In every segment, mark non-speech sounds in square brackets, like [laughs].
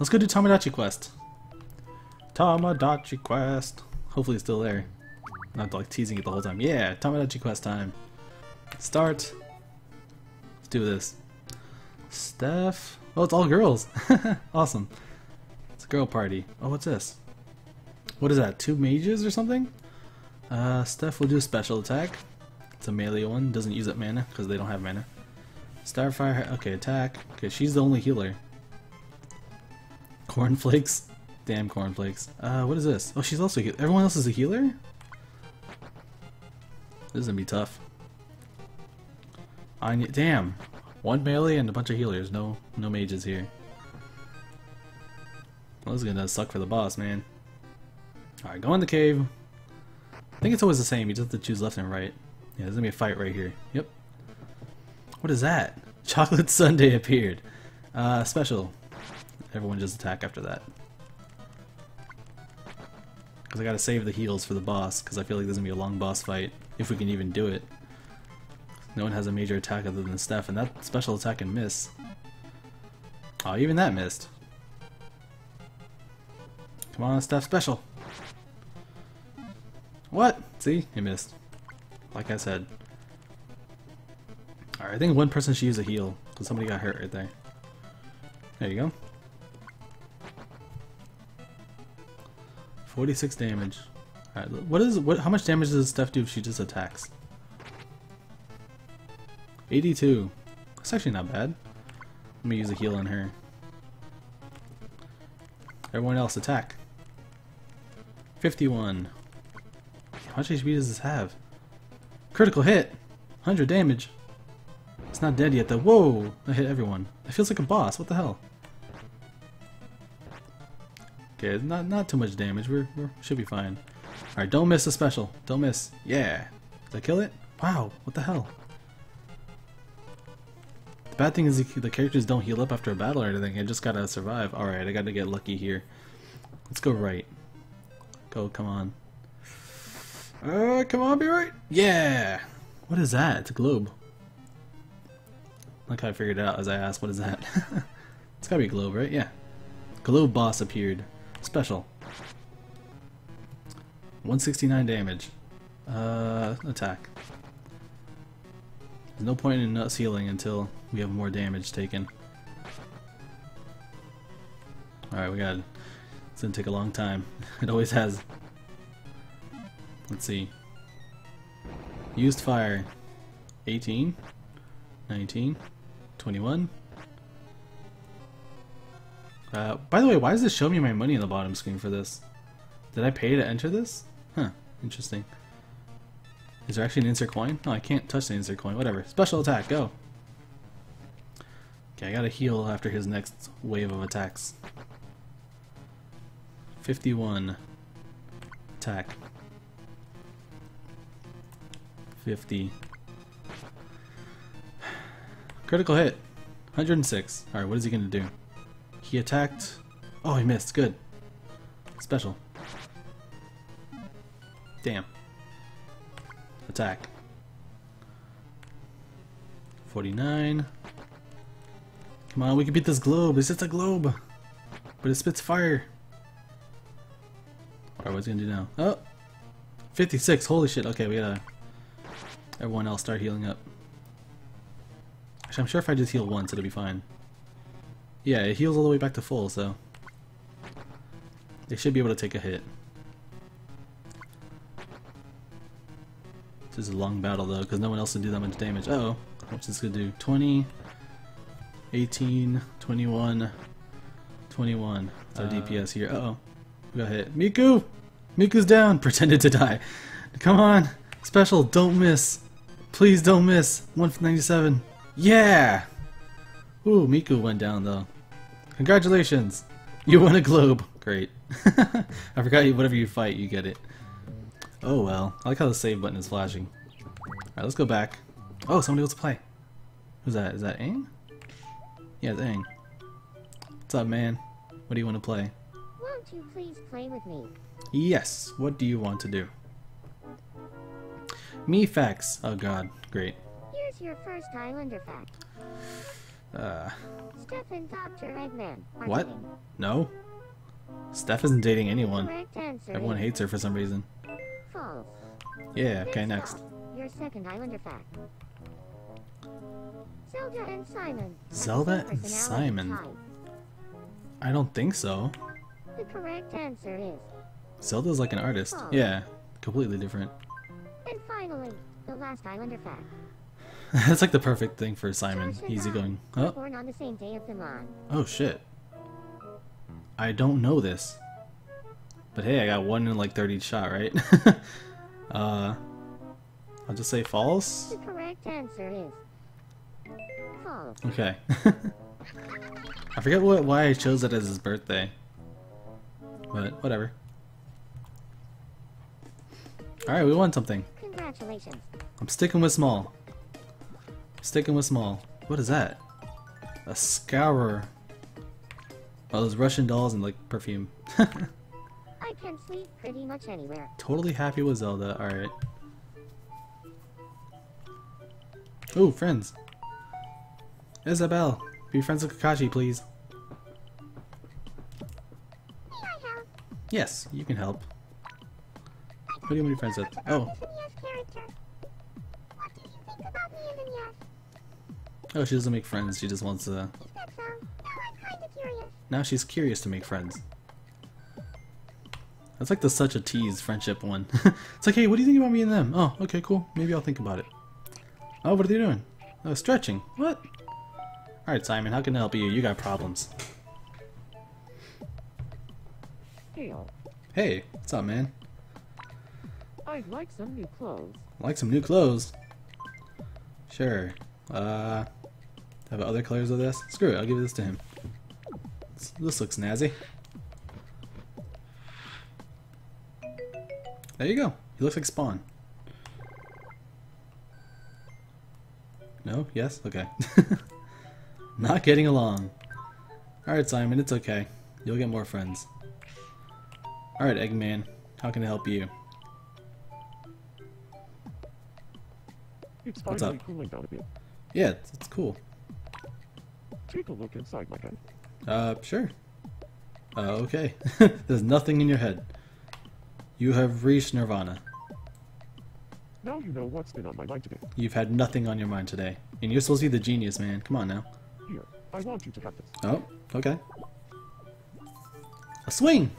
Let's go do Tomodachi Quest. Tomodachi Quest. Hopefully it's still there. Not like teasing it the whole time. Yeah, Tomodachi Quest time. Start. Let's do this. Steph. Oh, it's all girls. [laughs] awesome. It's a girl party. Oh, what's this? What is that? Two mages or something? Uh, Steph will do a special attack. It's a melee one. Doesn't use up mana because they don't have mana. Starfire. Okay, attack. Okay, she's the only healer. Cornflakes. [laughs] Damn cornflakes. Uh, what is this? Oh, she's also everyone else is a healer. This is gonna be tough. I damn one melee and a bunch of healers. No, no mages here. Well, this is gonna suck for the boss, man. All right, go in the cave. I think it's always the same. You just have to choose left and right. Yeah, there's gonna be a fight right here. Yep. What is that? [laughs] Chocolate Sundae appeared. Uh, special. Everyone just attack after that. Because I gotta save the heals for the boss, because I feel like there's gonna be a long boss fight, if we can even do it. No one has a major attack other than Steph, and that special attack can miss. Oh, even that missed. Come on, Steph, special! What? See? He missed. Like I said. Alright, I think one person should use a heal, because somebody got hurt right there. There you go. 46 damage. Alright, what is what how much damage does this stuff do if she just attacks? 82. That's actually not bad. Let me use a heal on her. Everyone else attack. 51. How much HP does this have? Critical hit! 100 damage. It's not dead yet though. Whoa! I hit everyone. It feels like a boss. What the hell? Okay, not not too much damage. We're, we should be fine. Alright, don't miss a special. Don't miss. Yeah. Did I kill it? Wow, what the hell? The bad thing is the, the characters don't heal up after a battle or anything. I just gotta survive. Alright, I gotta get lucky here. Let's go right. Go, come on. Uh, come on, be right. Yeah! What is that? It's a globe. Like I figured it out as I asked, what is that? [laughs] it's gotta be a globe, right? Yeah. Globe boss appeared. Special. 169 damage. Uh, attack. There's no point in us healing until we have more damage taken. Alright, we got it. It's gonna take a long time. [laughs] It always has. Let's see. Used fire. 18. 19. 21. Uh, by the way, why does this show me my money on the bottom screen for this? Did I pay to enter this? Huh, interesting. Is there actually an insert coin? No, I can't touch the insert coin. Whatever. Special attack, go! Okay, I gotta heal after his next wave of attacks. 51. Attack. 50. Critical hit. 106. Alright, what is he gonna do? He attacked... Oh, he missed. Good. Special. Damn. Attack. 49. Come on, we can beat this globe. It's just a globe. But it spits fire. Alright, what's he gonna do now? Oh! 56. Holy shit. Okay, we gotta... Everyone else start healing up. Actually, I'm sure if I just heal once, it'll be fine. Yeah, it heals all the way back to full, so... They should be able to take a hit. This is a long battle, though, because no one else can do that much damage. Uh oh is this to do? 20... 18... 21... 21. That's our uh, DPS here. Uh oh We got hit. Miku! Miku's down! [laughs] Pretended to die. Come on! Special, don't miss! Please don't miss! 197. Yeah! Ooh, Miku went down though. Congratulations! You won a globe. Great. [laughs] I forgot you, whatever you fight, you get it. Oh well. I like how the save button is flashing. Alright, let's go back. Oh, somebody wants to play. Who's that? Is that Aang? Yeah, it's Aang. What's up, man? What do you want to play? Won't you please play with me? Yes. What do you want to do? Me facts. Oh god, great. Here's your first Islander fact. Uh, Stefan Dr. Eggman. What? Marketing. no. Steph isn't dating anyone. Everyone hates her for some reason. false. Yeah, okay, next. Your second Islander fact. Zelda and Simon. Zelda and Simon. type. I don't think so. The correct answer is. Zelda's like an artist. Oh. Yeah, completely different. And finally, the last Islander fact. [laughs] That's like the perfect thing for Simon. Easy going. Oh, born on the same day of the month. oh shit. I don't know this. But hey, I got one in like 30 shot, right? [laughs] uh, I'll just say false. The correct answer is false. Okay. [laughs] I forget what why I chose it as his birthday. But whatever. Alright, we won something. Congratulations. I'm sticking with small. Sticking with small. What is that? A scourer. Oh, those Russian dolls and like perfume. [laughs] I can sleep pretty much anywhere. totally happy with Zelda. Alright. Ooh, friends. Isabel, be friends with Kakashi, please. May I help? Yes, you can help. Who do you want to be friends with? Oh, oh, she doesn't make friends. She just wants to. Is that so? Now I'm kinda curious. Now she's curious to make friends. That's like the such a tease friendship one. [laughs] it's like, hey, what do you think about me and them? Oh, okay, cool. Maybe I'll think about it. Oh, what are they doing? Oh, stretching. What? Alright, Simon, how can I help you? You got problems. Hey. Hey, what's up, man? I'd like some new clothes. Like some new clothes? Sure. Uh, have other colors of this? Screw it, I'll give this to him. This- looks snazzy. There you go. He looks like Spawn. No? Yes? Okay. [laughs] Not getting along. Alright, Simon, it's okay. You'll get more friends. Alright, Eggman. How can I help you? What's up? a bit. Yeah, it's, it's cool. Take a look inside my head. Uh, sure. Uh, okay. [laughs] There's nothing in your head. You have reached nirvana. Now you know what's been on my mind today. You've had nothing on your mind today. And you're supposed to be the genius, man. Come on now. Here, I want you to have this. Oh, okay. A swing!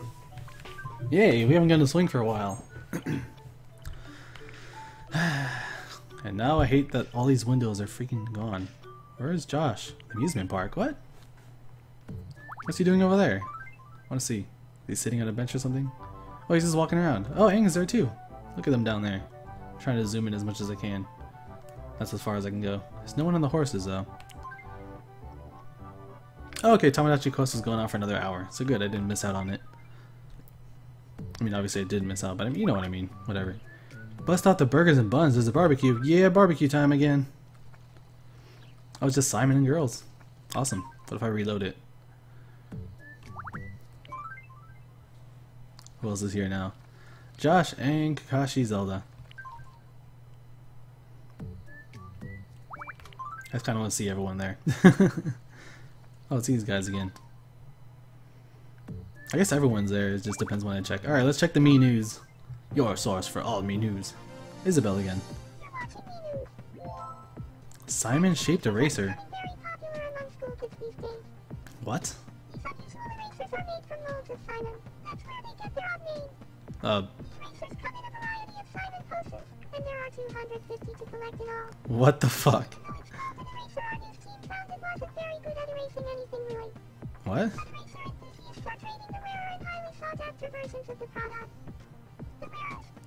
Yay, we haven't gotten a swing for a while. [sighs] [sighs] and now I hate that all these windows are freaking gone. Where is Josh? Amusement park, what? What's he doing over there? wanna see. Is he sitting on a bench or something? Oh, he's just walking around. Oh, Aang's there too. Look at them down there. trying to zoom in as much as I can. That's as far as I can go. There's no one on the horses though. Oh, okay, Tomodachi Coast is going on for another hour. So good, I didn't miss out on it. I mean, obviously I did miss out, but I mean, you know what I mean. Whatever. Bust out the burgers and buns. There's a barbecue. Yeah, barbecue time again. Oh, it's just Simon and girls. Awesome. What if I reload it? Who else is here now? Josh and Kakashi Zelda. I just kind of want to see everyone there. [laughs] oh, it's these guys again. I guess everyone's there. It just depends when I check. All right, let's check the Mii news. Your source for all Mii news. Isabel again. Simon shaped eraser. What? Uh, Erasers come in a variety of Simon poses, and there are 250 to collect in all. what the fuck? What? The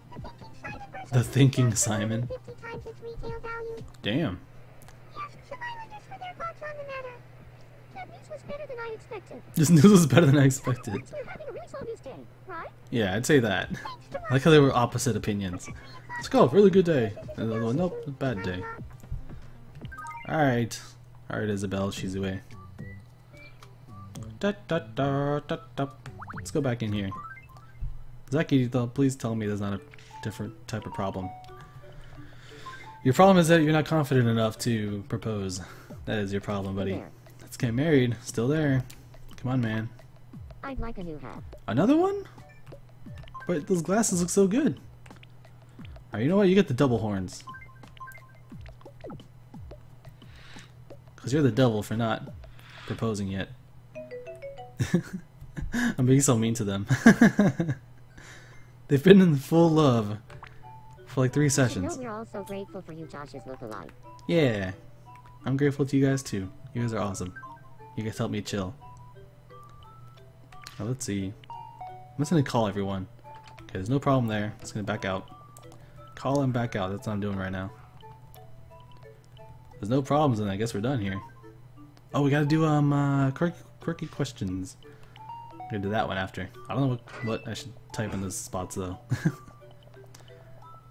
thinking Simon version, The Thinking Simon. 50 times its retail value. Damn. Islanders for their thoughts on the matter. That news was better than I expected. [laughs] This news was better than I expected. Having a really obvious day, right? Yeah, I'd say that. I like how they were opposite opinions. Let's go, really good day. And the other one, nope, bad day. Alright. Alright, Isabel, Shizue. Da, da, da, da, da. Let's go back in here. Zaki, though, please tell me there's not a different type of problem. Your problem is that you're not confident enough to propose. That is your problem, buddy. There. Let's get married. Still there. Come on, man. I'd like a new hat. Another one? But those glasses look so good. Alright, you know what? You get the double horns. Because you're the devil for not proposing yet. [laughs] I'm being so mean to them. [laughs] They've been in full love for like three sessions. we're all so grateful for you, Josh's lookalike. Yeah. I'm grateful to you guys too. You guys are awesome. You guys help me chill. Now let's see. I'm just gonna call everyone. Okay, there's no problem there. Just gonna back out. Call and back out. That's what I'm doing right now. There's no problems, and I guess we're done here. Oh, we gotta do um uh, quirky, quirky questions. I'm gonna do that one after. I don't know what, what I should type in those spots though. [laughs]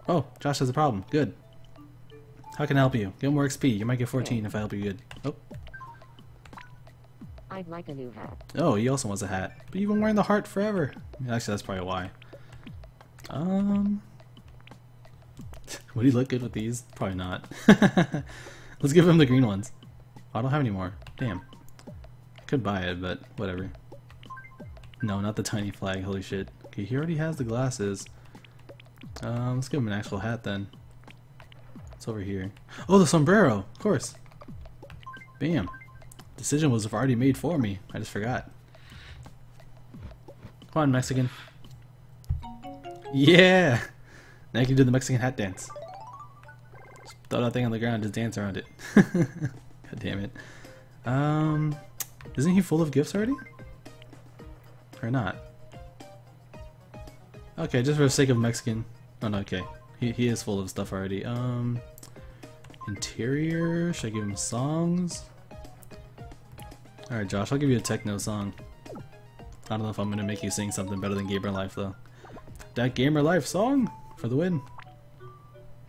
oh, Josh has a problem. Good. How can I help you? Get more XP. You might get 14 if I help you good. Oh, I'd like a new hat. oh, he also wants a hat. But you've been wearing the heart forever. Actually, that's probably why. Um, [laughs] would he look good with these? Probably not. [laughs] Let's give him the green ones. I don't have any more. Damn. I could buy it, but whatever. No, not the tiny flag. Holy shit. Okay, he already has the glasses. Um, let's give him an actual hat then. It's over here. Oh, the sombrero! Of course. Bam. Decision was already made for me. I just forgot. Come on, Mexican. Yeah! Now you can do the Mexican hat dance. Just throw that thing on the ground, just dance around it. [laughs] God damn it. Um, isn't he full of gifts already? Or not? Okay, just for the sake of Mexican. Oh no, okay. He, he is full of stuff already. Um, interior. Should I give him songs? Alright, Josh, I'll give you a techno song. I don't know if I'm gonna make you sing something better than Gamer Life though. That Gamer Life song for the win.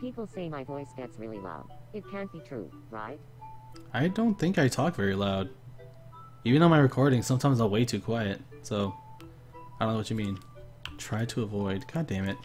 People say my voice gets really loud. It can't be true, right? I don't think I talk very loud. Even on my recording, sometimes I'll way too quiet. So, I don't know what you mean. Try to avoid. God damn it.